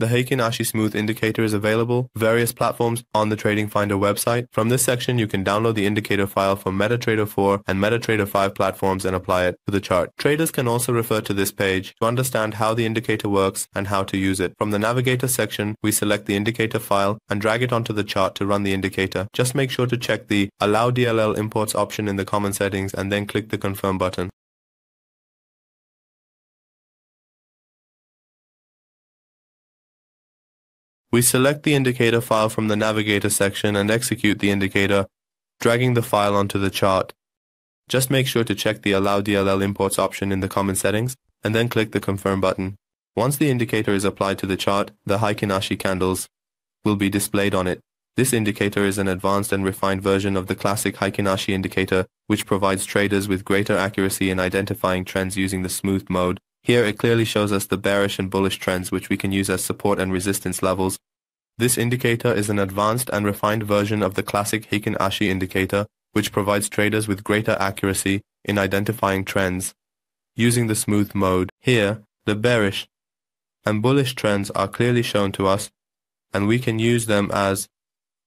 The Heikin Ashi Smooth indicator is available various platforms on the Trading Finder website. From this section, you can download the indicator file for MetaTrader 4 and MetaTrader 5 platforms and apply it to the chart. Traders can also refer to this page to understand how the indicator works and how to use it. From the Navigator section, we select the indicator file and drag it onto the chart to run the indicator. Just make sure to check the Allow DLL Imports option in the common settings and then click the Confirm button. We select the indicator file from the Navigator section and execute the indicator, dragging the file onto the chart. Just make sure to check the Allow DLL Imports option in the common settings, and then click the Confirm button. Once the indicator is applied to the chart, the Heikin Ashi candles will be displayed on it. This indicator is an advanced and refined version of the classic Heikin Ashi indicator, which provides traders with greater accuracy in identifying trends using the smooth mode. Here it clearly shows us the bearish and bullish trends which we can use as support and resistance levels. This indicator is an advanced and refined version of the classic Heikin Ashi indicator, which provides traders with greater accuracy in identifying trends. Using the smooth mode, here, the bearish and bullish trends are clearly shown to us, and we can use them as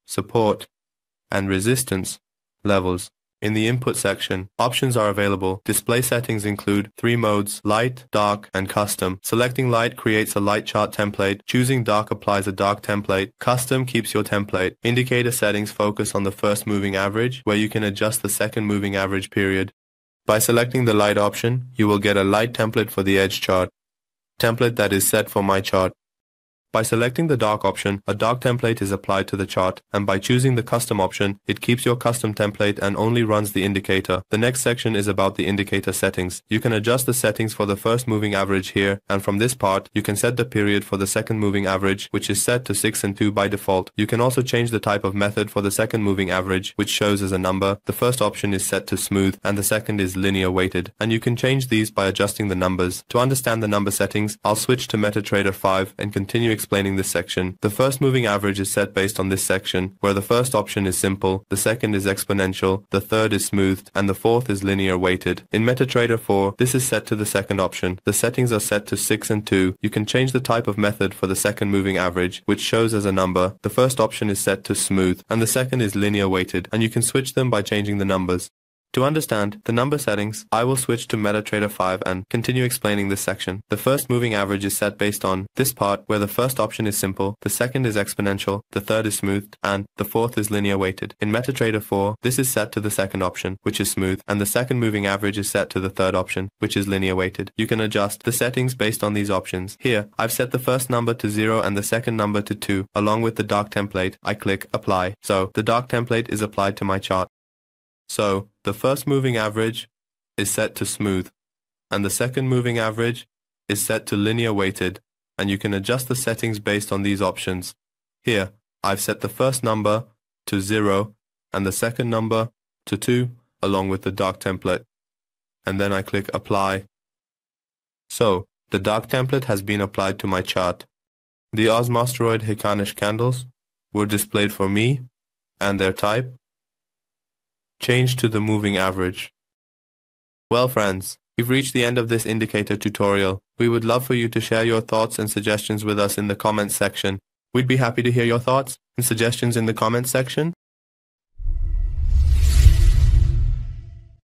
support and resistance levels. In the input section, options are available. Display settings include three modes, light, dark, and custom. Selecting light creates a light chart template. Choosing dark applies a dark template. Custom keeps your template. Indicator settings focus on the first moving average, where you can adjust the second moving average period. By selecting the light option, you will get a light template for the edge chart. Template that is set for my chart. By selecting the dark option, a dark template is applied to the chart, and by choosing the custom option, it keeps your custom template and only runs the indicator. The next section is about the indicator settings. You can adjust the settings for the first moving average here, and from this part, you can set the period for the second moving average, which is set to 6 and 2 by default. You can also change the type of method for the second moving average, which shows as a number. The first option is set to smooth, and the second is linear weighted, and you can change these by adjusting the numbers. To understand the number settings, I'll switch to MetaTrader 5 and continue explaining this section. The first moving average is set based on this section, where the first option is simple, the second is exponential, the third is smoothed, and the fourth is linear weighted. In MetaTrader 4, this is set to the second option. The settings are set to 6 and 2. You can change the type of method for the second moving average, which shows as a number. The first option is set to smooth, and the second is linear weighted, and you can switch them by changing the numbers. To understand the number settings, I will switch to MetaTrader 5 and continue explaining this section. The first moving average is set based on this part where the first option is simple, the second is exponential, the third is smoothed, and the fourth is linear weighted. In MetaTrader 4, this is set to the second option, which is smooth, and the second moving average is set to the third option, which is linear weighted. You can adjust the settings based on these options. Here, I've set the first number to 0 and the second number to 2. Along with the dark template, I click Apply. So, the dark template is applied to my chart. So the first moving average is set to smooth and the second moving average is set to linear weighted and you can adjust the settings based on these options. Here, I've set the first number to 0 and the second number to 2 along with the dark template. And then I click Apply. So, the dark template has been applied to my chart. The Osmasteroid Heikin Ashi candles were displayed for me and their type Change to the moving average. Well friends, we've reached the end of this indicator tutorial. We would love for you to share your thoughts and suggestions with us in the comments section. We'd be happy to hear your thoughts and suggestions in the comments section.